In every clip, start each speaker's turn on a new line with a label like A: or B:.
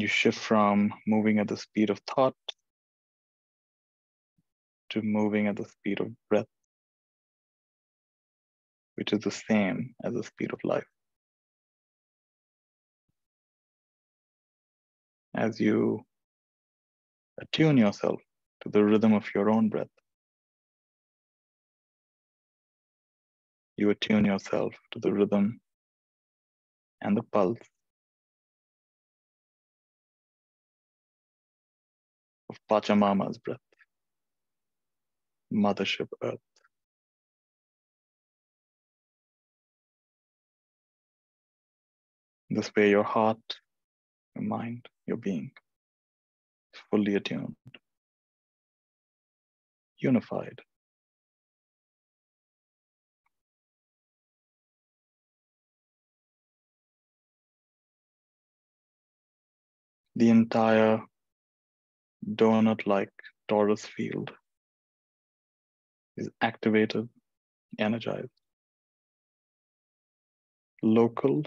A: You shift from moving at the speed of thought to moving at the speed of breath, which is the same as the speed of life. As you attune yourself to the rhythm of your own breath, you attune yourself to the rhythm and the pulse of Pachamama's breath, Mothership Earth. This way, your heart, your mind, your being is fully attuned, unified. The entire donut-like torus field is activated, energized. Local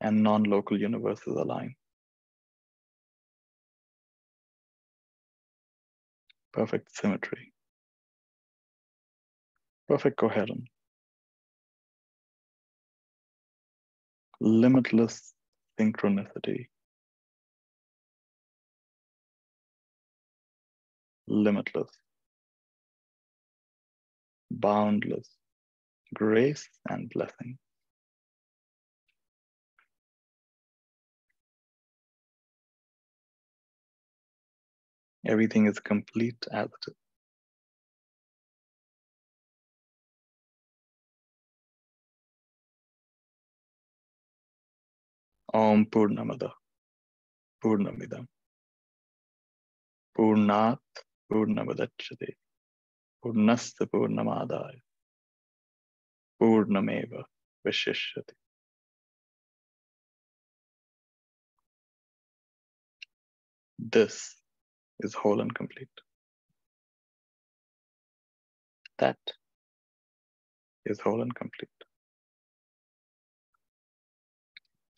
A: and non-local universes align. Perfect symmetry. Perfect coherence. Limitless synchronicity. Limitless. Boundless grace and blessing. Everything is complete as it is. Om Purnamada, Purnamidam, Purnat Purnamadachyate, Purnasta Purnamadaya, Purnameva Vishishyate. This is whole and complete. That is whole and complete.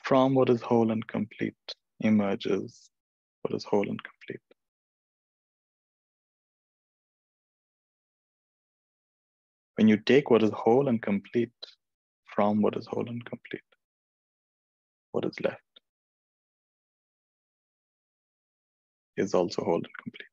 A: From what is whole and complete emerges what is whole and complete. When you take what is whole and complete from what is whole and complete, what is left is also whole and complete.